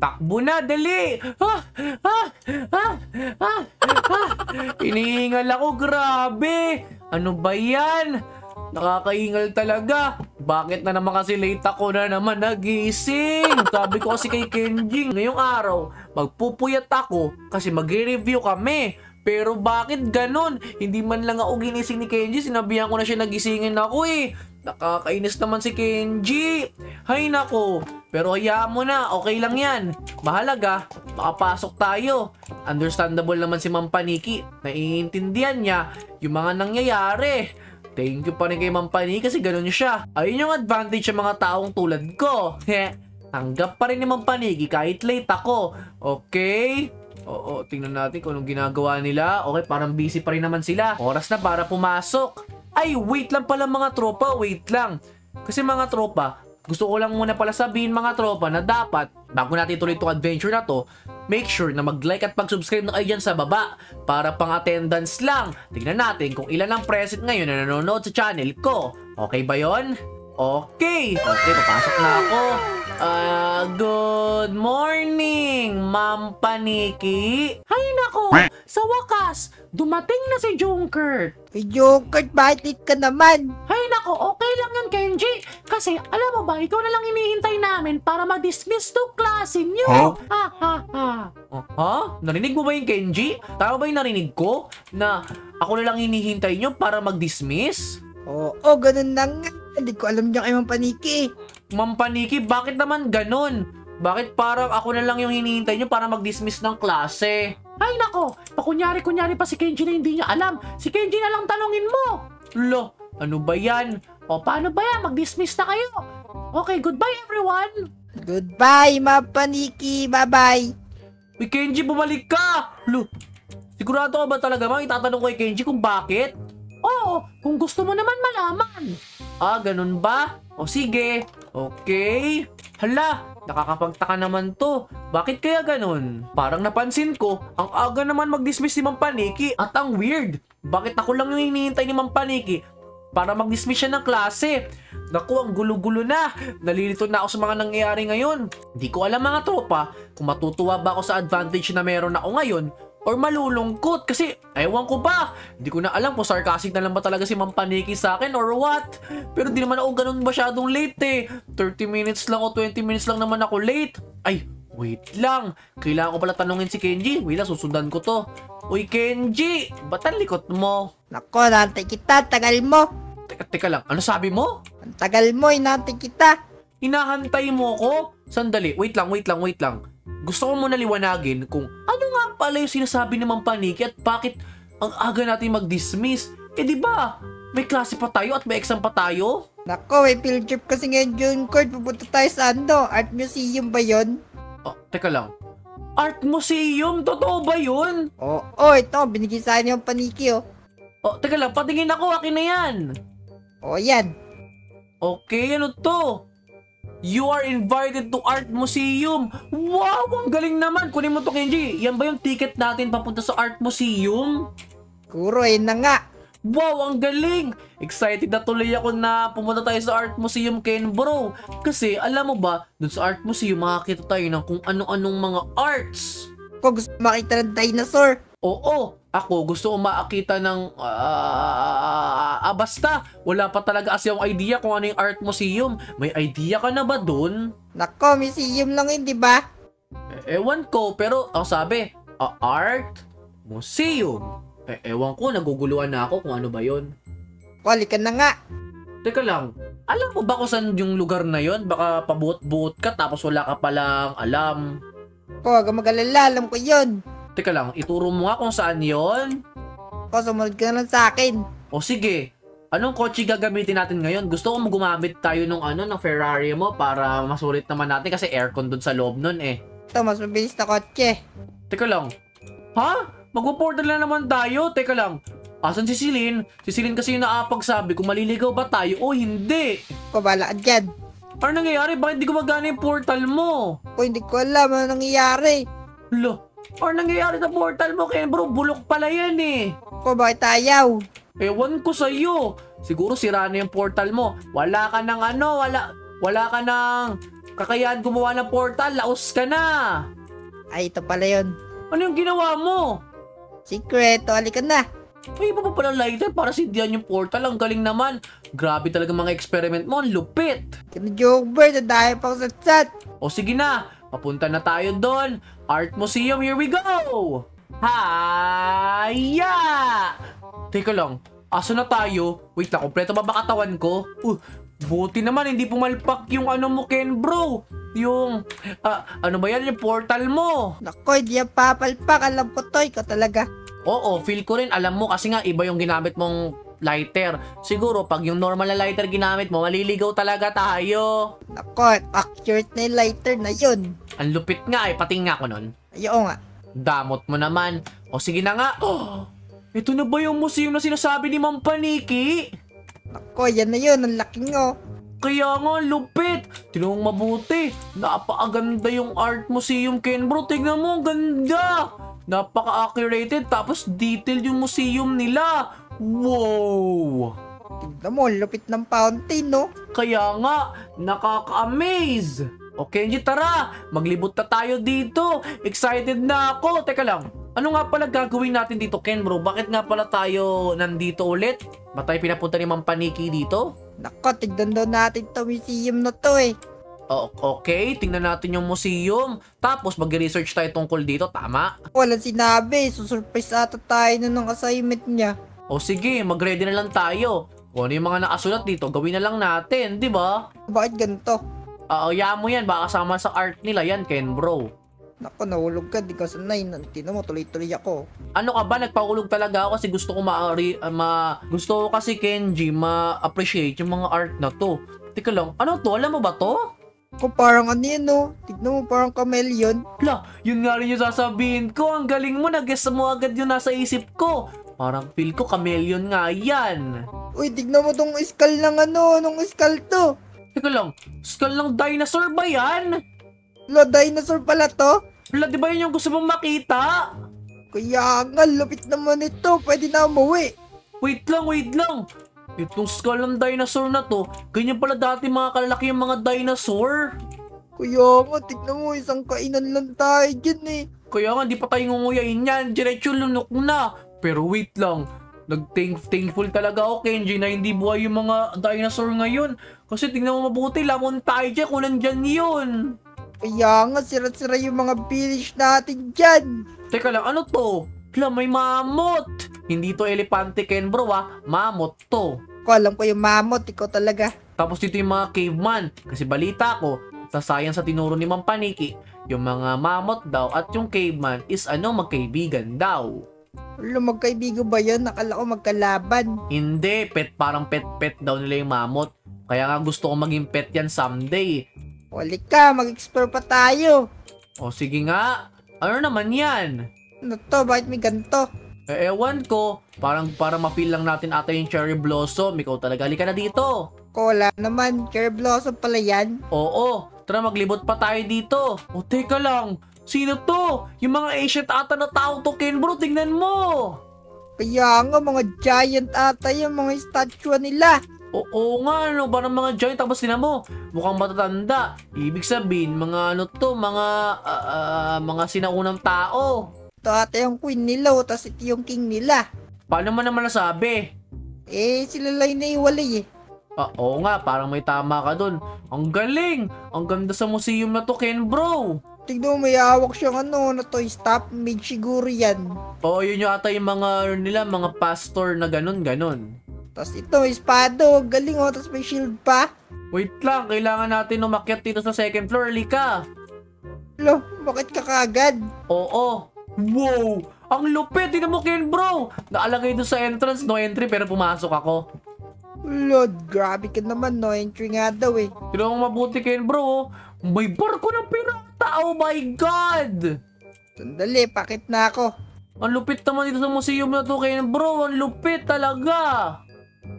Takbo na, dali! Ah! Ah! Ah! Ah! ah. Inihingal ako, grabe! Ano ba yan? Nakakaingal talaga. Bakit na naman kasi late ako na naman nagising? Sabi ko kasi kay Kenjing, ngayong araw, magpupuyat ako kasi magre-review kami. Pero bakit ganun? Hindi man lang ako ginising ni Kenji, sinabihan ko na siya nagisingin ako eh. Nakakainis naman si Kenji. Hay nako. Pero hayaan mo na, okay lang yan. Mahalaga, makapasok tayo. Understandable naman si Ma'am Paniki. Naiintindihan niya yung mga nangyayari. Thank you pa rin kay Ma'am Paniki kasi ganun siya. Ayun yung advantage sa mga taong tulad ko. Tanggap pa rin ni Ma'am Paniki kahit late ako. Okay? Oo, tingnan natin kung anong ginagawa nila. Okay, parang busy pa rin naman sila. Oras na para pumasok. Ay, wait lang pala mga tropa, wait lang. Kasi mga tropa, gusto ko lang muna pala sabihin mga tropa na dapat, bago natin tuloy itong adventure na to, make sure na mag-like at mag-subscribe na kayo dyan sa baba para pang attendance lang. Tingnan natin kung ilan ang present ngayon na nanonood sa channel ko. Okay ba yon? Okay. Okay, papasok na ako. Ah, good morning, Ma'am Paniki. Hay nako, sa wakas, dumating na si Junkert. Joker, bakit ka naman? Hay nako, okay lang yan, Kenji. Kasi, alam mo ba, ikaw na lang hinihintay namin para ma-dismiss to klase nyo. Huh? Ha, ha, ha. Oh, ha? Narinig mo ba yung Kenji? Tama ba yung narinig ko? Na ako na lang hinihintay nyo para mag-dismiss? Oo, ganun na nga. Hindi ko alam niya kay Mang Paniki. Ma'am Paniki, bakit naman ganun? Bakit parang ako na lang yung hinihintay nyo para mag-dismiss ng klase? Ay nako, pakunyari-kunyari pa si Kenji na hindi niya alam. Si Kenji na lang tanungin mo. Lo, ano ba yan? O paano ba yan? Mag-dismiss na kayo. Okay, goodbye everyone. Goodbye, Mang Paniki. Bye-bye. Uy, Kenji, bumalik ka! Lo, sigurado ka ba talaga mang itatanong ko kay Kenji kung bakit? Oo, kung gusto mo naman malaman. Ah, ganun ba? O sige. Okay. Hala, nakakapagtaka naman to. Bakit kaya ganun? Parang napansin ko, ang aga naman mag-dismiss ni Ma'am Paniki at ang weird. Bakit ako lang yung hinihintay ni Ma'am Paniki para mag-dismiss siya ng klase? Naku, ang gulo-gulo na. Nalilito na ako sa mga nangyayari ngayon. Hindi ko alam mga tropa kung matutuwa ba ako sa advantage na meron ako ngayon or malulungkot kasi ewan ko ba. Hindi ko na alam kung sarcastic na lang ba talaga si Ma'am Paniki sa akin or what. Pero di naman ako ganun masyadong late eh. 30 minutes lang o 20 minutes lang naman ako late. Ay, wait lang. Kailangan ko pala tanungin si Kenji. Wait lang, susundan ko to. Uy, Kenji! Ba't ang likot mo? Nako, nantay kita. Tagal mo. Teka, teka lang. Ano sabi mo? Ang tagal mo, inantay kita. Hinahantay mo ko? Sandali, wait lang, wait lang, wait lang. Gusto ko muna liwanagin kung ano nga pala yung sinasabi ni Ma'am Paniki at bakit ang aga natin mag-dismiss. Eh di ba? May klase pa tayo at may exam pa tayo? Nako, may field trip kasi ngayon, Juncord. Pupunta tayo sa ano? Art Museum ba yon? Oh, teka lang. Art Museum? Totoo ba yun? Oo, oh, ito. Binigay sa akin yung paniki, oh. Oh, teka lang, patingin ako, akin na yan. O, yan. Okay, ano to? You are invited to Art Museum. Wow, ang galing naman. Kunin mo to, Kenji. Yan ba yung ticket natin papunta sa Art Museum? Kuro, yun na nga. Wow, ang galing! Excited na tuloy ako na pumunta tayo sa Art Museum, Ken Bro. Kasi, alam mo ba, dun sa Art Museum, makakita tayo ng kung ano-anong mga arts. Ko gusto makita ng dinosaur. Oo, ako gusto ko makakita ng... ah ah, basta, wala pa talaga kasi yung idea kung ano yung Art Museum. May idea ka na ba dun? Nako, museum lang yun, di ba? E- ewan ko, pero ang sabi, a Art Museum. E- ewan ko, naguguluhan na ako kung ano ba yon. Kali ka na nga. Teka lang, alam mo ba kung saan yung lugar na yon? Baka pabuot-buot ka tapos wala ka palang alam. Ko, huwag mag-alala. Alam ko yun. Teka lang, ituro mo nga kung saan yon. Ko, sumunod ka na sa akin. O sige, anong kotse gagamitin natin ngayon? Gusto ko gumamit tayo nung ano, ng Ferrari mo para masulit naman natin kasi aircon dun sa loob nun eh. Ito, mas mabilis na kotse. Teka lang, ha? Magpo-portal na naman tayo? Teka lang, asan si Celine? Si Celine kasi yung naapagsabi kung maliligaw ba tayo o hindi. Ko, bala ka dyan. Ano nangyayari? Bakit di gumagana yung portal mo? Ko, hindi ko alam ano nangyayari. Lo, ano nangyayari sa portal mo, Ken bro? Bulok pala yan eh. Ko, bakit ayaw? Ewan ko sa'yo. Siguro sira na yung portal mo. Wala ka ng ano, wala, wala ka ng kakayaan gumawa ng portal, laos ka na. Ay, ito pala yun. Ano yung ginawa mo? Secret, o halika na. May iba pa pala lighter para sindihan yung portal. Ang galing naman. Grabe talaga mga experiment mo. Ang lupit. Kaya Joker, dahil pa ako sa chat. O sige na, papunta na tayo doon. Art Museum, here we go! Haya! Teka lang, asa na tayo? Wait lang, kompleto ba ba katawan ko? Uh, buti naman, hindi pumalpak yung ano mo, Ken bro. Yung, ah, ano ba yan, yung portal mo? Nako, hindi yan papalpak. Alam ko to, ikaw talaga. Oo, feel ko rin, alam mo, kasi nga, iba yung ginamit mong lighter. Siguro, pag yung normal na lighter ginamit mo, maliligaw talaga tayo. Nako, accurate na yung lighter na yun. Ang lupit nga eh, pating nga ako nun. Ayaw nga. Damot mo naman. O sige na nga. Oh, ito na ba yung museum na sinasabi ni Ma'am Paniki? Nako, yan na yun. Ang laking oh. Kaya nga, lupit. Tinong mabuti. Napakaganda yung art museum, Ken bro. Tignan mo, ang ganda. Napaka-accurate tapos detailed yung museum nila. Wow! Tignan mo, lupit ng fountain, no? Kaya nga, nakaka-amaze! O Kenji, tara! Maglibot na tayo dito! Excited na ako! Teka lang, ano nga pala gagawin natin dito, Ken bro? Bakit nga pala tayo nandito ulit? Ba tayo pinapunta ni Ma'am Paniki dito? Nako, tignan daw natin to museum na to eh. O- okay, tingnan natin yung museum. Tapos mag-research tayo tungkol dito, tama? Walang sinabi. Susurprise ata tayo na ng assignment niya. O sige, mag-ready na lang tayo. Kung ano yung mga nakasulat dito, gawin na lang natin, di ba? Bakit ganito? Oo, ya mo yan, baka kasama sa art nila yan, Ken bro. Nako, nahulog ka. Di ka sanay. Tignan mo, tuloy-tuloy ako. ano ka ba nagpaulog talaga ako kasi gusto ko ma, ma gusto ko kasi Kenji ma-appreciate yung mga art na to. Teka lang, ano to? Alam mo ba to? Kung parang ano yun, no? Tignan mo, parang chameleon. La, yun nga rin yung sasabihin ko. Ang galing mo, nag-guess mo agad yung nasa isip ko. Parang feel ko chameleon nga yan. Uy, tignan mo tong skull ng ano, nung skull to. Teka lang, skull ng dinosaur ba yan? Lo, dinosaur pala to. La, di ba yun yung gusto mong makita? Kaya nga, lupit naman ito. Pwede na umuwi. Wait lang, wait lang. Itong skull ng dinosaur na to, ganyan pala dati mga kalalaki yung mga dinosaur. Kaya nga, tignan mo, isang kainan lang tayo dyan eh. Kaya nga, di pa tayo ngunguyain yan. Diretso lunok na. Pero wait lang. Nag-thankful talaga ako, Kenji, na hindi buhay yung mga dinosaur ngayon. Kasi tingnan mo mabuti, lamon tayo dyan kung nandyan yun. Kaya nga, sira-sira yung mga village natin dyan. Teka lang, ano to? Hala, may mamot. Hindi to elepante, Ken bro, ah. Mamot to. Ko, alam ko yung mamot, ikaw talaga. Tapos dito yung mga caveman. Kasi balita ko, sa science sa tinuro ni Ma'am Paniki, yung mga mamot daw at yung caveman is ano, magkaibigan daw. Alam, magkaibigan ba yan? Nakala ko magkalaban. Hindi, pet parang pet-pet daw nila yung mamot. Kaya nga gusto ko maging pet yan someday. Wali ka, mag-explore pa tayo. O sige nga, ano naman yan? Ano to? Bakit may ganito? Eh, ewan ko, parang para ma-feel lang natin ata yung cherry blossom. Ikaw talaga, halika na dito. Ko, wala naman. Cherry blossom pala yan. Oo, tara maglibot pa tayo dito. O teka lang, sino to? Yung mga ancient ata na tao to, Ken bro, tingnan mo. Kaya nga, mga giant ata yung mga statue nila. Oo nga, ano, parang mga giant, tapos tinan mo, mukhang matatanda. Ibig sabihin, mga ano to, mga, ah, ah, mga sinaunang tao. Ito ata yung queen nila, o, tas ito yung king nila. Paano mo naman nasabi? Eh, sila lang yung naiwalay eh. Ah, oo nga, parang may tama ka dun. Ang galing! Ang ganda sa museum na to, Ken bro! Tignan mo, may hawak siyang ano, na toy stop made siguro yan. Oo, yun yung ata yung mga, ano nila, mga pastor na ganun, ganun. Tapos ito, may espado, galing oh, tapos may shield pa. Wait lang, kailangan natin umakyat dito sa second floor, lika. Lo, bakit ka kagad? Oo. Wow! Ang lupit! Tingnan mo, Ken bro! Naalagay doon sa entrance, no entry, pero pumasok ako. Lord, grabe ka naman, no? Entry nga daw eh. Tingnan mo mabuti, Ken bro. May barko ng pirata! Oh my God! Sandali, pakit na ako. Ang lupit naman dito sa museum na to, Ken bro. Ang lupit talaga.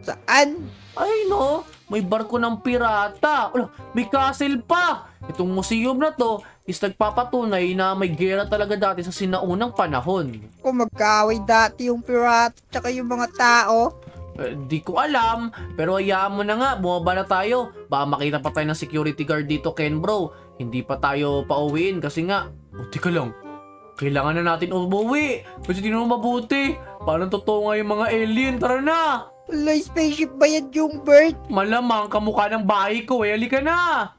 Saan? Ay no, may barko ng pirata. Wala, may castle pa. Itong museum na to is nagpapatunay na may gera talaga dati sa sinaunang panahon. Kung magkaaway dati yung pirata tsaka yung mga tao. Eh, di ko alam, pero hayaan mo na nga, bumaba na tayo. Baka makita pa tayo ng security guard dito, Ken bro. Hindi pa tayo pauwiin kasi nga, oh, tika lang. Kailangan na natin umuwi. Kasi di naman mabuti. Parang totoo nga yung mga alien. Tara na! Wala, spaceship ba yan, Jungbert? Malamang kamukha ng bahay ko eh. Halika na!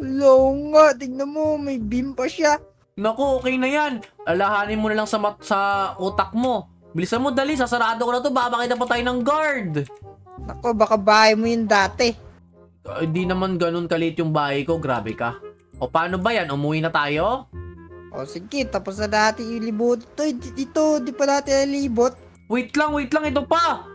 Wala nga, tignan mo, may beam pa siya. Naku, okay na yan. Alahanin mo na lang sa, mat- sa utak mo. Bilisan mo, dali. Sasarado ko na to. Baka makita pa tayo ng guard. Nako, baka bahay mo yun dati. Hindi naman ganun kalit yung bahay ko. Grabe ka. O paano ba yan? Umuwi na tayo? O sige, tapos na natin ilibot. Ito, dito, di pa natin nalibot. Wait lang, wait lang. Ito pa.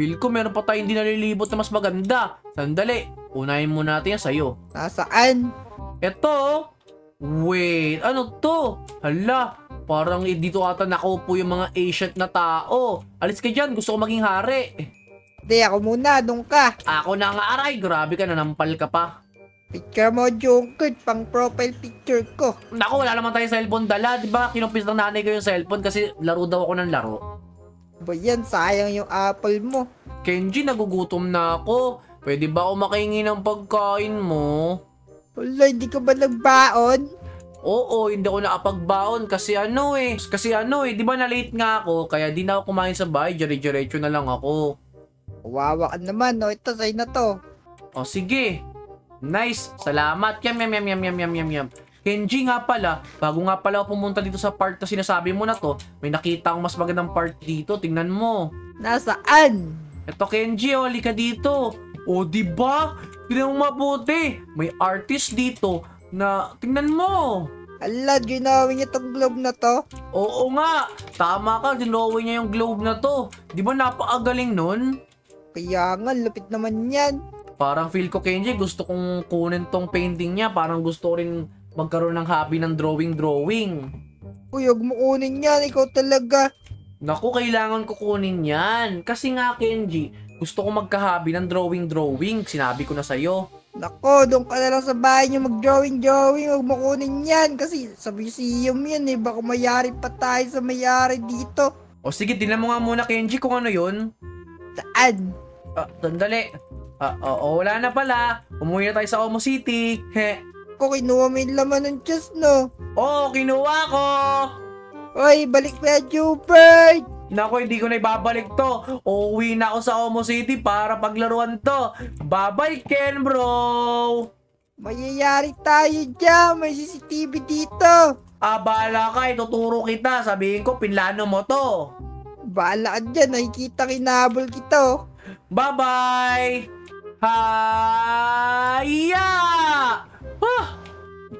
Feel ko meron pa tayong hindi nalilibot na mas maganda. Sandali. Unahin mo natin yan sa'yo. Nasaan? Eto. Wait, ano to? Hala, parang eh, dito ata nakaupo yung mga ancient na tao. Alis ka dyan, gusto ko maging hari. Hindi, ako muna, doon ka. Ako na nga aray, grabe ka, nanampal ka pa. Picture mo, Jungbert, pang profile picture ko. Naku, wala naman tayo cellphone dala, di ba? Kinumpis ng nanay ko yung cellphone kasi laro daw ako ng laro. Ba yan, sayang yung apple mo. Kenji, nagugutom na ako. Pwede ba ako makahingi ng pagkain mo? Wala, hindi ka ba nagbaon? Oo, hindi ako nakapagbaon kasi ano eh. Kasi ano eh, di ba na-late nga ako kaya di na ako kumain sa bahay, dire-diretso na lang ako. Wawa ka naman, no? Ito, sa'yo na to. O sige. Nice. Salamat. Yam yam yam yam yam yam yam yam. Kenji nga pala, bago nga pala ako pumunta dito sa part na sinasabi mo na to, may nakita akong mas magandang part dito. Tingnan mo. Nasaan? Eto Kenji, oh, halika dito. O, di ba? Tingnan mo mabuti. May artist dito na, tingnan mo. Ala, ginawin niya tong globe na to. Oo nga, tama ka, dinoway niya yung globe na to. Di ba napakagaling nun? Kaya nga, lupit naman yan. Parang feel ko Kenji, gusto kong kunin tong painting niya. Parang gusto rin magkaroon ng hobby ng drawing-drawing. Uy, huwag mo kunin yan. Ikaw talaga. Naku, kailangan ko kunin yan. Kasi nga Kenji, gusto ko magka-hobby ng drawing-drawing. Sinabi ko na sa'yo. Nako, doon ka na lang sa bahay niyo mag-drawing-drawing. Huwag mo kunin yan. Kasi sa museum yan eh. Baka mayari pa tayo sa mayari dito. O sige, tingnan mo nga muna Kenji kung ano yun. Saan? Ah, sandali. Ah, oo, wala na pala. Umuwi na tayo sa Omo City. He. Ko, kinuha mo yung laman ng chest, no? Oo, kinuha ko. Uy, balik yan, Jupert! Nako, hindi ko na ibabalik to. Uuwi na ako sa Omo City para paglaruan to. Bye-bye, Ken, bro! Mayayari tayo dyan. May CCTV dito. Ah, bahala ka. Ituturo kita. Sabihin ko, pinlano mo to. Bahala ka dyan. Nakikita kinabol kita, oh. Bye-bye! Haya! Ah!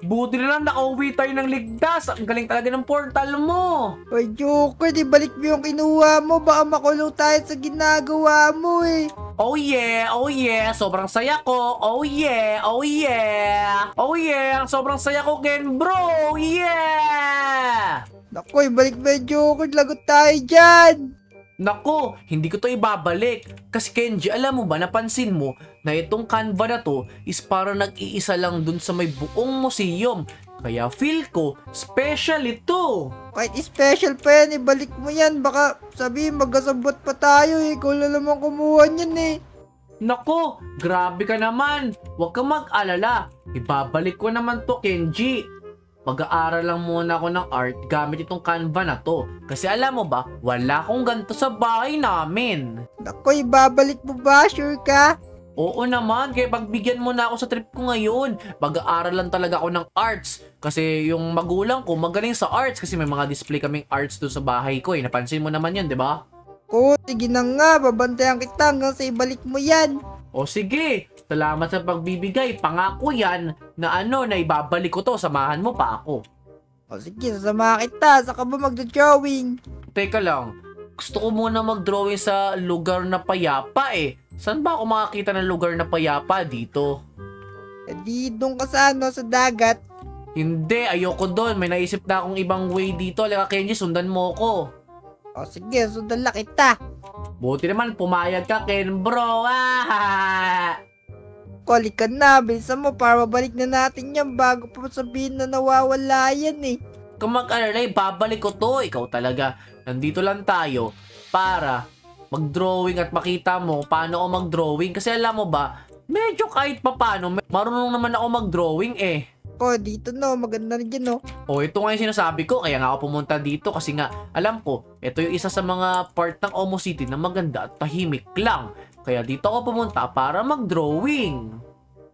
Buti na lang nakauwi tayo ng ligtas. Ang galing talaga ng portal mo. Uy, Joker, di balik mo yung kinuha mo. Baka makulong tayo sa ginagawa mo, eh. Oh yeah, oh yeah, sobrang saya ko. Oh yeah, oh yeah. Oh yeah, sobrang saya ko, Ken bro. Yeah! Naku, balik mo yung Joker. Lagot tayo dyan. Nako, hindi ko to ibabalik. Kasi Kenji, alam mo ba, napansin mo na itong Canva na to is para nag-iisa lang dun sa may buong museum. Kaya feel ko, special ito. Kahit special pa yan, ibalik mo yan. Baka sabihin magkasabot pa tayo, eh. Ikaw na naman kumuha niyan, eh. Nako, grabe ka naman. Huwag kang mag-alala. Ibabalik ko naman to, Kenji. Mag-aaral lang muna ako ng art gamit itong Canva na to. Kasi alam mo ba, wala akong ganito sa bahay namin. Naku, ibabalik mo ba? Sure ka? Oo naman, kaya pagbigyan mo na ako sa trip ko ngayon. Mag-aaral lang talaga ako ng arts. Kasi yung magulang ko magaling sa arts kasi may mga display kaming arts doon sa bahay ko eh. Napansin mo naman yun, di ba? Ko, sige na nga. Babantayan kita hanggang sa ibalik mo yan. O sige, salamat sa pagbibigay. Pangako yan na ano, na ibabalik ko to. Samahan mo pa ako. O sige, sasama kita. Saka ba magda-drawing? Teka lang, gusto ko muna mag-drawing sa lugar na payapa eh. Saan ba ako makakita ng lugar na payapa dito? Eh di doon ka sa ano, sa dagat. Hindi, ayoko doon. May naisip na akong ibang way dito. Laka Kenji, sundan mo ko. O sige, sundan lang kita. Buti naman, pumayag ka, Ken bro. Ah! Kali ka na, bilisan mo para mabalik na natin yan bago pa sabihin na nawawala yan eh. Kung mag-alala, babalik ko to. Ikaw talaga. Nandito lang tayo para mag-drawing at makita mo paano ako mag-drawing. Kasi alam mo ba, medyo kahit papano, marunong naman ako mag-drawing eh. Ko, dito no, maganda na dyan no. O ito nga yung sinasabi ko, kaya nga ako pumunta dito kasi nga alam ko, ito yung isa sa mga part ng Omo City na maganda at tahimik lang. Kaya dito ako pumunta para mag-drawing.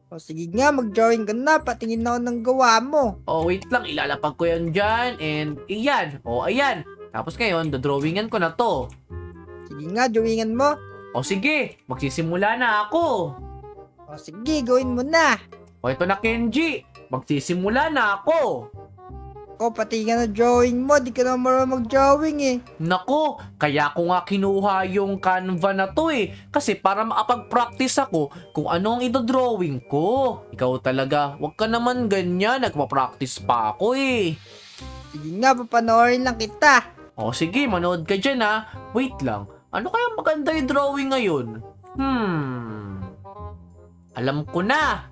O sige nga, mag-drawing ka na, patingin na ako ng gawa mo. O wait lang, ilalapag ko yan dyan and iyan. O ayan. Tapos ngayon, dodrawingan ko na to. Sige nga, drawingan mo. O sige, magsisimula na ako. O sige, gawin mo na. O ito na Kenji, magsisimula na ako. Ko, pati nga na drawing mo, di ka na marunong mag-drawing eh. Nako, kaya ko nga kinuha yung Canva na to eh. Kasi para makapag-practice ako kung ano ang idodrawing ko. Ikaw talaga, wag ka naman ganyan. Nagpa-practice pa ako eh. Sige nga, papanoorin lang kita. O sige, manood ka dyan ha. Wait lang, ano kaya maganda yung drawing ngayon? Hmm. Alam ko na.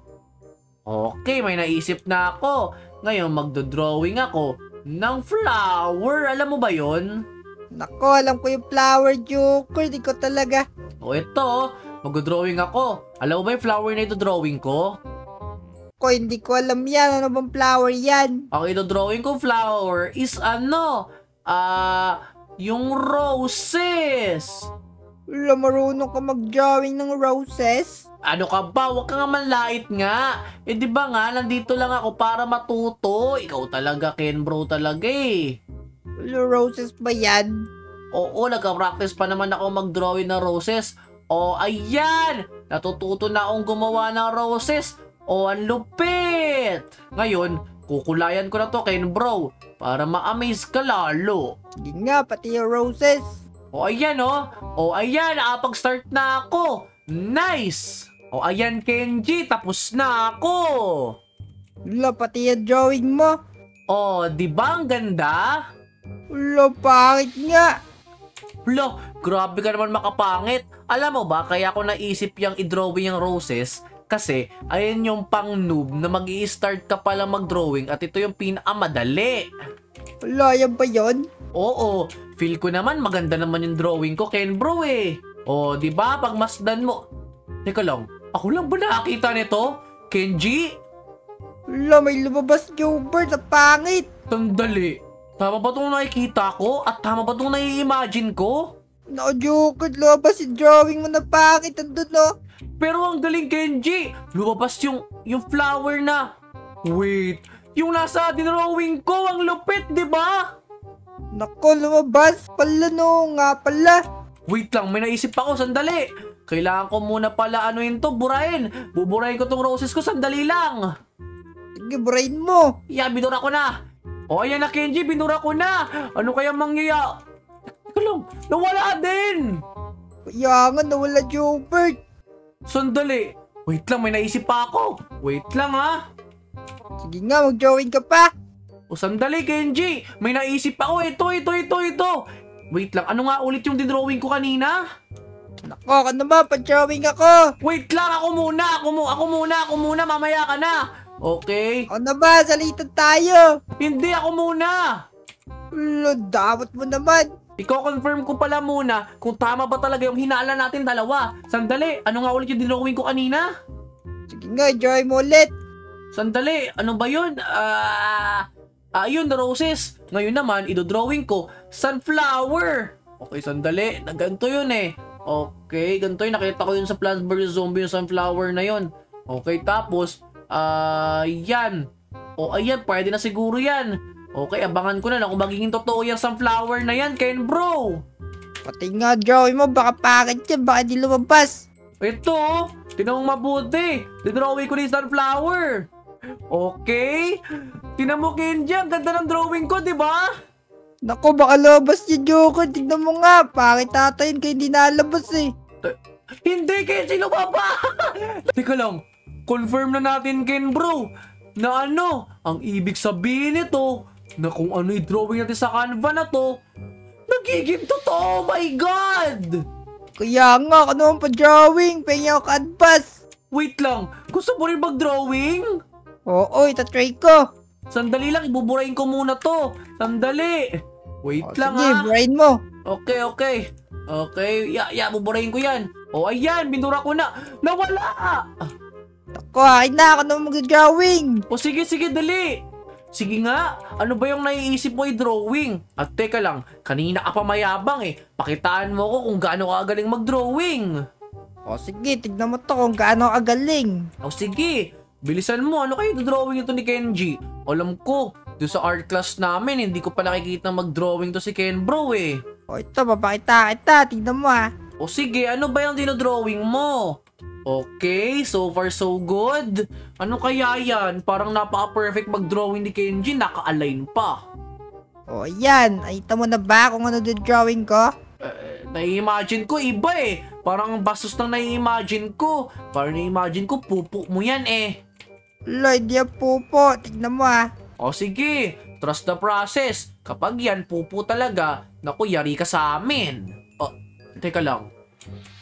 Okay, may naisip na ako. Ngayon, magdo-drawing ako ng flower. Alam mo ba yon? Nako, alam ko yung flower joker, di ko talaga. O ito, mag-drawing ako. Alam mo ba yung flower na ito drawing ko? Ko, hindi ko alam yan. Ano bang flower yan? Ang ito-drawing ko flower is ano? Ah, yung roses. Wala, marunong ka mag-drawing ng roses? Ano ka ba? Huwag ka nga manlait nga. Eh di ba nga, nandito lang ako para matuto. Ikaw talaga, Ken bro talaga eh. Wala, roses ba yan? Oo, nagka-practice pa naman ako mag-drawing ng roses. O, ayan! Natututo na akong gumawa ng roses. O, ang lupit! Ngayon, kukulayan ko na to, Ken bro. Para ma-amaze ka lalo. Sige nga, pati yung roses. O, ayan oh. O, ayan, nakapag-start na ako. Nice! O, ayan, Kenji, tapos na ako. Wala, pati yung drawing mo. O, di ba ang ganda? Wala, pangit nga. Lo, grabe ka naman makapangit. Alam mo ba, kaya ako naisip yung i-drawing yung roses kasi ayan yung pang noob na mag start ka pala mag-drawing at ito yung pinakamadali. Wala, yan ba yun? Oo, feel ko naman maganda naman yung drawing ko, Ken bro eh. O, di ba pagmasdan mo... Teka lang, ako lang ba nakakita nito? Kenji? Wala, may lumabas Joker sa pangit. Sandali. Tama ba itong nakikita ko? At tama ba itong nai-imagine ko? Nako, Joker, lumabas yung drawing mo na pangit. Andun, no? Pero ang galing Kenji, lumabas yung yung flower na. Wait, yung nasa drawing ko ang lupit, 'di ba? Nako, lumabas pala, no? Nga pala. Wait lang, may naisip ako sandali. Kailangan ko muna pala ano yun to, burahin. Buburahin ko tong roses ko sandali lang. Sige, brain mo. Yeah, binura ko na. O ayan na Kenji, binura ko na. Ano kaya mangyaya? Teka lang, nawala din. Kaya nga, nawala Joker. Sandali. Wait lang, may naisip pa ako. Wait lang ha. Sige nga, mag-drawing ka pa. O sandali, Kenji! May naisip ako. Ito, ito, ito, ito. Wait lang, ano nga ulit yung dinrawing ko kanina? Nako, ka naman, pa-drawing ako. Wait lang, ako muna, ako, mu ako muna, ako muna, mamaya ka na. Okay? Na ba, salitan tayo. Hindi, ako muna. Wala, dapat mo naman. Iko-confirm ko pala muna kung tama ba talaga yung hinala natin dalawa. Sandali, ano nga ulit yung dinrawing ko kanina? Sige nga, drawing mo ulit. Sandali, ano ba yun? Ah, ah, yun, the roses. Ngayon naman, idodrawing ko, sunflower. Okay, sandali, na ganito yun eh. Okay, ganito yun, nakita ko yun sa Plants vs. Zombie, yung sunflower na yun. Okay, tapos, ah, yan. O, ayan, pwede na siguro yan. Okay, abangan ko na lang kung magiging totoo yung sunflower na yan, Ken bro. Pati nga, drawing mo, baka pangit yan, baka di lumabas. Ito, oh. tinan mo mabuti. Didrawing ko ni sunflower. Okay. Tinan mo, Kenji, ang ganda ng drawing ko, di ba? Nako, baka lumabas yung Joker. Tignan mo nga, pangit ata yun, kaya hindi nalabas eh. Hindi, Kenji, lumaba! Teka lang, confirm na natin, Ken bro, na ano, ang ibig sabihin nito, na kung ano yung drawing natin sa Canva na to, nagiging totoo, oh my God! Kaya nga, ako naman pa-drawing, pengi ako ka-advance. Wait lang, gusto mo rin mag-drawing? Oo, itatry ko. Sandali lang, ibuburahin ko muna to. Sandali. Wait O, lang sige, ha. brain mo. Okay, okay. Okay, ya, ya, buburahin ko yan. O, ayan, binura ko na. Nawala! Ah, Ako, akin na ako na mag-drawing. O, sige, sige, dali. Sige nga, ano ba yung naiisip mo i-drawing? At teka lang, kanina ka pa mayabang eh. Pakitaan mo ko kung gaano ka galing mag-drawing. O sige, tignan mo to kung gaano kagaling. O sige, bilisan mo. Ano kayo drawing ito ni Kenji? Alam ko, doon sa art class namin, hindi ko pa nakikita mag-drawing to si Ken bro eh. O ito, papakita kita. Tignan mo ah. O sige, ano ba yung dinodrawing mo? Okay, so far so good. Ano kaya yan? Parang napaka-perfect mag-drawing ni Kenji, naka-align pa. O yan, nakita mo na ba kung ano yung drawing ko? Eh, nai-imagine ko iba eh. Parang bastos nang nai-imagine ko. Parang nai-imagine ko, pupo mo yan eh. Lo, hindi yan pupo. Tignan mo ah. O sige, trust the process. Kapag yan, pupo talaga, naku, yari ka sa amin. O, teka lang.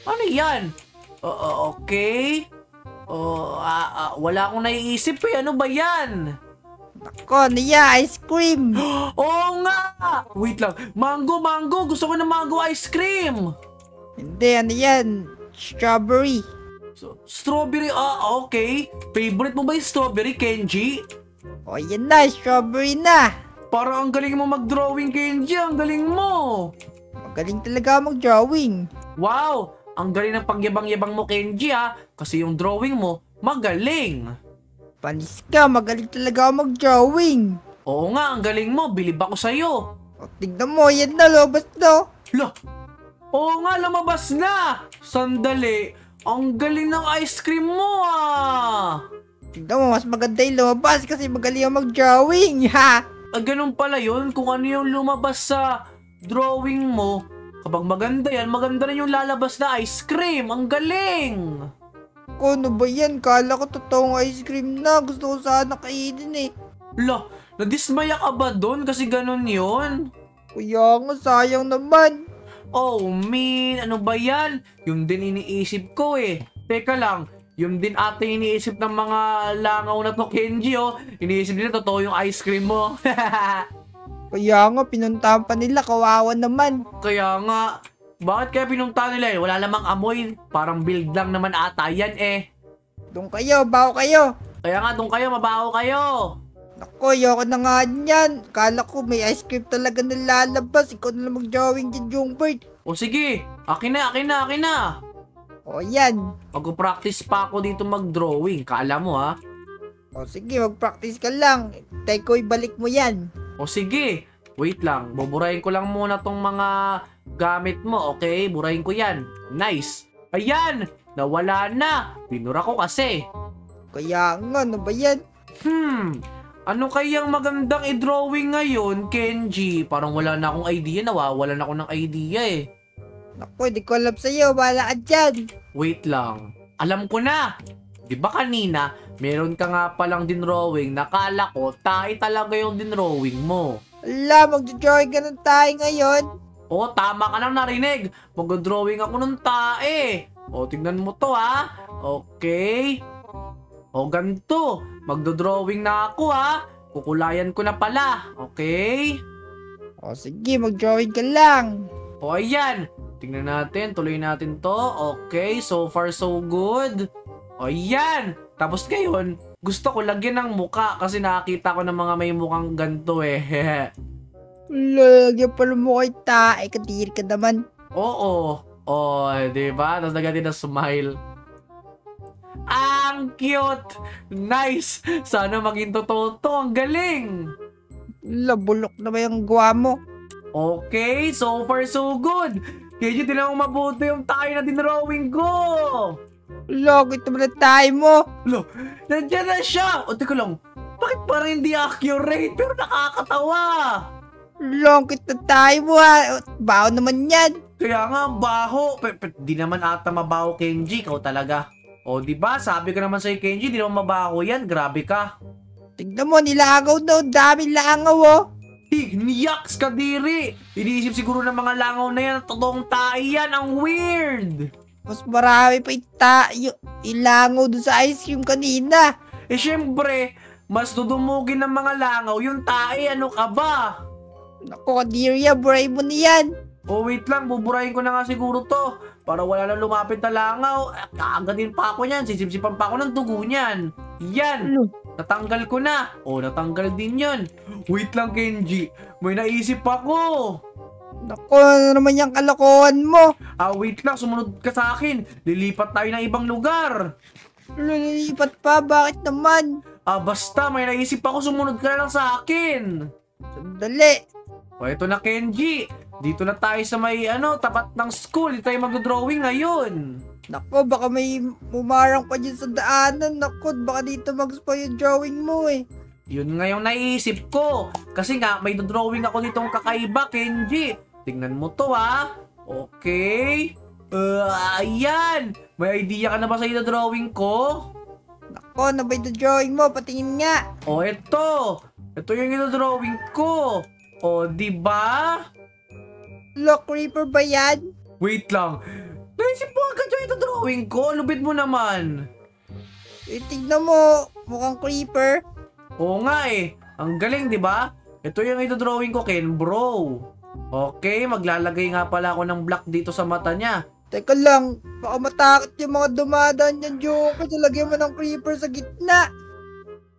Ano yan? O, o, okay. O, ah, ah, wala akong naiisip eh. Ano ba yan? Ako, ano yan? Ice cream. Oo nga! Wait lang. Mango, mango! Gusto ko ng mango ice cream! hindi, ano yan? Strawberry. So, strawberry, ah, okay. Favorite mo ba yung strawberry, Kenji? O yan na, strawberry na. Parang ang galing mo mag-drawing, Kenji. Ang galing mo! Magaling talaga mag-drawing. Wow! Ang galing ng pagyabang-yabang mo, Kenji, ha? Kasi yung drawing mo, magaling! Panis ka, magaling talaga mag-drawing. Oo nga, ang galing mo. Bilib ako sa'yo. O tignan mo, yan na, lobas na. Lah! Oo nga, lumabas na! Sandali! Ang galing ng ice cream mo, ah! Tignan mo, mas maganda yung lumabas kasi magaling ako mag-drawing, ha? Ah, ganun pala yun. Kung ano yung lumabas sa drawing mo, kapag maganda yan, maganda rin yung lalabas na ice cream. Ang galing! Ko, ano ba yan? Kala ko totoong ice cream na. Gusto ko sana kainin eh. Lah, nadismaya ka ba doon kasi ganun yun? Kuya nga, sayang naman. Oh, man, ano ba yan? Yung din iniisip ko eh. Teka lang, yung din ate iniisip ng mga langaw na to, Kenji, oh. Iniisip nila totoo yung ice cream mo. Kaya nga, pinuntahan pa nila. Kawawa naman. Kaya nga, bakit kaya pinunta nila eh? Wala lamang amoy. Parang build lang naman ata yan eh. Doon kayo, bawo kayo. Kaya nga, doon kayo, mabaho kayo. Naku, ayoko na nga niyan. Kala ko may ice cream talaga na lalabas. Ikaw na lang mag-drawing dyan, Jungbird. O sige, akin na, akin na, akin na. O yan. Mag-practice pa ako dito mag-drawing. Kala mo ha? O sige, mag-practice ka lang. Tay ko, ibalik mo yan. O sige, wait lang. Buburahin ko lang muna tong mga gamit mo, okay? Burahin ko yan. Nice. Ayan! Nawala na. Pinura ko kasi. Kaya nga, ano ba yan? Hmm, ano kayang magandang i-drawing ngayon, Kenji? Parang wala na akong idea, nawawalan ako ng idea eh. Naku, di ko alam sa'yo. Bahala ka dyan. Wait lang, alam ko na! Di ba kanina, meron ka nga palang dinrawing, nakala ko, tayo talaga yung dinrawing mo. Ala, mag-drawing ka ng tayo ngayon. Oo, tama ka nang narinig. Mag-drawing ako ng tae. O, tingnan mo to ha. Okay. O, ganito. Magdo-drawing na ako ha. Kukulayan ko na pala. Okay. O sige, mag-drawing ka lang. O, ayan. Tingnan natin. Tuloy natin to. Okay. So far, so good. O, ayan. Tapos ngayon, gusto ko lagyan ng muka kasi nakakita ko ng mga may mukhang ganito eh. Lagyan pala mo kay tae. Katiri ka naman. Oo. Oh, di ba? Tapos nagati na smile. Ang cute! Nice! Sana maging totoo to. Ang galing! Ala, bulok na ba yung gawa mo? Okay, so far so good. Kaya din ako mabuti yung tayo na dinrawing ko. Ala, kita mo na tayo mo. Lo, nandiyan na siya. O, teka lang. Bakit parang hindi accurate pero nakakatawa? Long kita tayo mo ha. Baho naman yan. Kaya nga, baho. Pero, pero di naman ata mabaho, Kenji. Ikaw talaga. O, di ba? Sabi ko naman sa'yo, Kenji, di naman mabaho yan. Grabe ka. Tignan mo, nilangaw. Ang daming langaw oh. Hey, niyaks ka diri! Iniisip siguro ng mga langaw na yan, totoong tayo yan, ang weird! Mas marami pa ita yung ilangaw dun sa ice cream kanina. Eh syempre, mas dudumugin ng mga langaw yung tae, ano ka ba? Naku, Kadiria, buray mo niyan. Oh, wait lang. Buburahin ko na nga siguro to. Para wala nang lumapit na langaw. Eh, Kaagatin pa ako niyan. Sisipsipan pa ako ng dugo niyan. Yan. Ano? Natanggal ko na. Oh, natanggal din yan. Wait lang, Kenji. May naisip ako. Naku, ano naman yung kalokohan mo? Ah, wait lang. Sumunod ka sa akin. Lilipat tayo ng ibang lugar. Lilipat pa, bakit naman? Ah, basta. May naisip ako. Sumunod ka na lang sa akin. Sandali. O, ito na, Kenji. Dito na tayo sa may, ano, tapat ng school. Dito tayo mag-drawing ngayon. Naku, baka may umarang pa dyan sa daanan. Naku, baka dito mag-spoil yung drawing mo eh. Yun nga yung naisip ko. Kasi nga, may drawing ako ditong kakaiba, Kenji. Tingnan mo to, ha. Okay. Uh, ayan. May idea ka na ba sa drawing ko? Naku, ano ba yung drawing mo? Patingin nga. O, ito. Ito yung drawing ko. O, di ba? Look, Reaper ba yan? Wait lang. Naisip mo agad yung drawing ko. Lubid mo naman. Eh, tignan mo. Mukhang creeper. Oo nga eh. Ang galing, di ba? Ito yung drawing ko, Ken Bro. Okay, maglalagay nga pala ako ng block dito sa mata niya. Teka lang, baka matakot yung mga dumadaan dyan, Joker. Talagyan mo ng creeper sa gitna.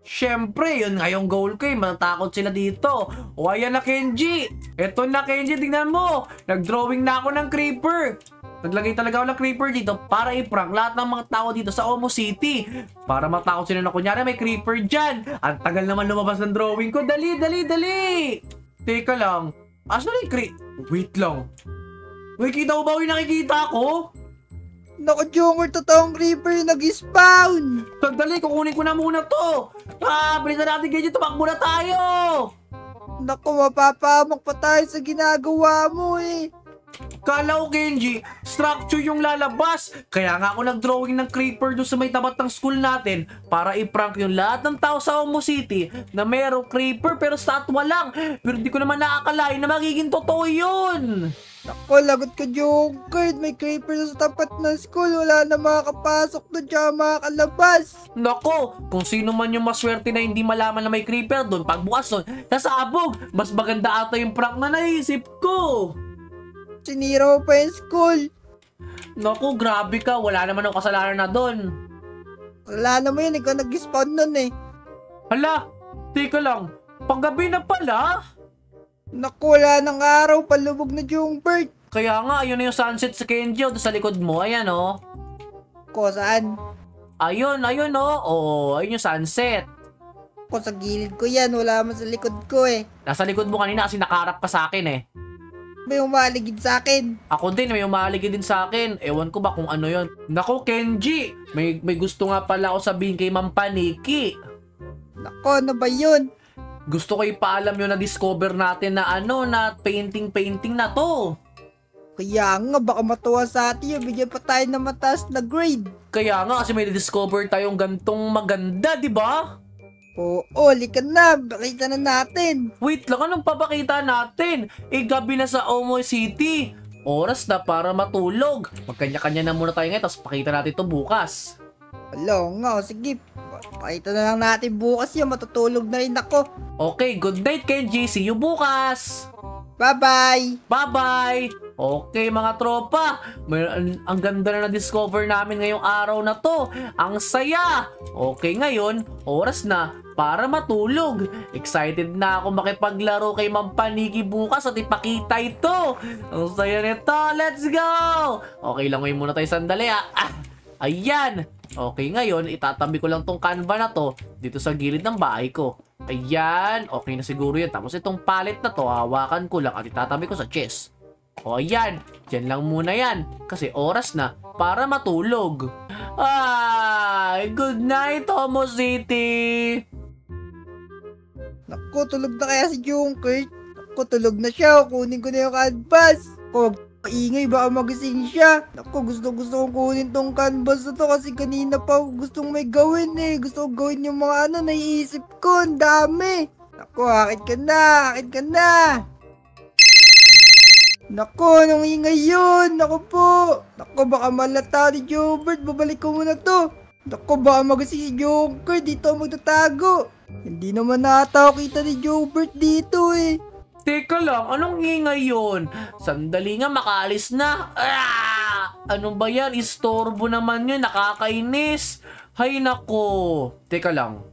Siyempre, yun nga yung goal ko eh. Matatakot sila dito. O ayan na Kenji. Eto na Kenji, tingnan mo. Nag-drawing na ako ng creeper. Naglagay talaga ako ng creeper dito para i-prank lahat ng mga tao dito sa Omo City. Para matakot sila na kunyari may creeper dyan. Ang tagal naman lumabas ng drawing ko. Dali, dali, dali. Teka lang. Asa na yung cre- Wait lang. Wait, kita mo ba yung nakikita ko? Naku, Joker, totoong creeper yung nag-spawn. Sandali, kukunin ko na muna to. Ah, bilisan natin Kenji. Tumakbo na tayo. Naku, mapapahamak pa tayo sa ginagawa mo eh. Kala ko, Kenji, structure yung lalabas. Kaya nga ako nag-drawing ng creeper doon sa may tapat ng school natin para i-prank yung lahat ng tao sa Omo City na merong creeper pero statwa lang. Pero di ko naman nakakalain na magiging totoo yun. Naku, lagot ka, Joker. May creeper sa tapat ng school. Wala na makakapasok doon tsaka makakalabas. Nako, kung sino man yung maswerte na hindi malaman na may creeper doon, pagbukas doon, nasabog. Mas maganda ata yung prank na naisip ko. Sinira mo pa yung school. Naku, grabe ka. Wala naman ako kasalanan na doon. Wala na mo yun, ikaw nag-spawn nun eh. Hala, teka lang. Panggabi na pala. Naku, wala ng araw, palubog na Jungbird. Kaya nga, ayun na yung sunset sa Kenji, oh, doon sa likod mo. Ayan, oh. Ko, saan? Ayun, ayun, oh. Oh, ayun yung sunset. Ko, sa gilid ko yan, wala man sa likod ko eh. Nasa likod mo kanina kasi nakaharap ka sa akin, eh. May umaligid sa akin. Ako din, may umaligid din sa akin. Ewan ko ba kung ano yon. Nako, Kenji! May, may gusto nga pala ako sabihin kay Ma'am Paniki. Nako, ano ba yun? Gusto ko ipaalam yun na discover natin na ano, na painting-painting na to. Kaya nga, baka matuwa sa atin yun, bigyan pa tayo ng mataas na grade. Kaya nga kasi may discover tayong gantong maganda, di ba? Oo, lika na, bakita na natin. Wait lang, anong papakita natin? Eh, gabi na sa Omo City. Oras na para matulog. Magkanya-kanya na muna tayo ngayon, tapos pakita natin to bukas. Hello nga, sige, pakita na lang natin bukas yun, matutulog na rin ako. Okay, good night, Kenji. See you bukas. Bye-bye! Bye-bye! Okay mga tropa, may, ang, ang ganda na na-discover namin ngayong araw na to. Ang saya! Okay ngayon, oras na para matulog. Excited na ako makipaglaro kay Ma'am Paniki bukas at ipakita ito. Ang saya nito, let's go! Okay lang ngayon muna tayo sandali ah. Ah ayan! Okay ngayon, itatabi ko lang tong canva na to dito sa gilid ng bahay ko. Ayan, okay na siguro yan. Tapos itong palette na to, hawakan ko lang at itatabi ko sa chest. O ayan, dyan lang muna yan. Kasi oras na para matulog. Ay, good night, Homo City! Naku, tulog na kaya si Junker. Naku, tulog na siya. Kunin ko na yung canvas. Naku, maingay baka magising siya. Naku, gusto gusto kong kunin tong canvas na to kasi kanina pa gustong may gawin eh. Gusto kong gawin yung mga ano naiisip ko. Ang dami. Naku, akit ka na. Akit ka na. Naku, anong ingay yun? Naku po. Naku, baka malata ni Jobert. Babalik ko muna to. Naku, baka magising si Joker. Dito magtatago. Hindi naman nata kita ni Jobert dito eh. Teka lang, anong ingay yun? Sandali nga, makaalis na. Ah! Ano ba yan? Istorbo naman yun, nakakainis. Hay nako. Teka lang.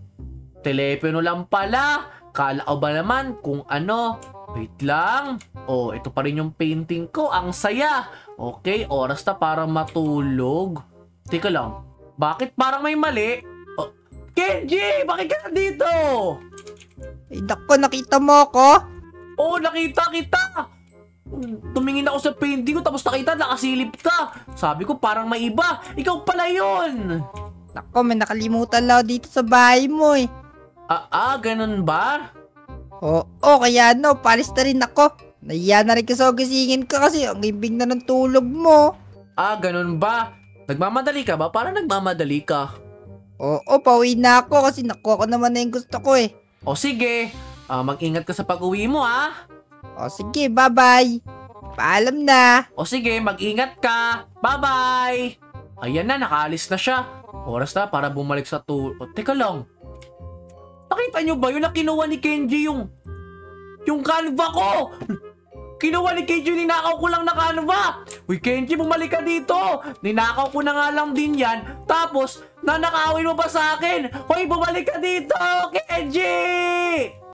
Telepono lang pala. Kala ko ba naman kung ano? Wait lang. Oh, ito pa rin yung painting ko. Ang saya. Okay, oras na para matulog. Teka lang. Bakit parang may mali? Oh, Kenji! Bakit ka dito? Ay, nako, nakita mo ako? Oo, nakita kita! Tumingin ako sa painting ko tapos nakita nakasilip ka. Sabi ko parang may iba. Ikaw pala yun. Nako, may nakalimutan lang dito sa bahay mo eh. Ah, ah, ganun ba? Oo, kaya no, palis na rin ako. Nahiya na rin kasi gisingin ka kasi ang ibig na ng tulog mo. Ah, ganun ba? Nagmamadali ka ba? Parang nagmamadali ka. Oo, pauwi na ako kasi nakuha ko naman na yung gusto ko eh. O sige, ah, mag-ingat ka sa pag-uwi mo ah. O sige, bye-bye. Paalam na. O sige, mag-ingat ka. Bye-bye! Ayan na, nakaalis na siya. Oras na para bumalik sa tu... O, teka lang. Nakita nyo ba yun na kinuha ni Kenji yung... Yung canva ko! Kinuha ni Kenji, ninakaw ko lang na canva! Uy, Kenji, bumalik ka dito! Ninakaw ko na nga lang din yan. Tapos, nanakawin mo pa sa akin! Hoy, bumalik ka dito, Kenji!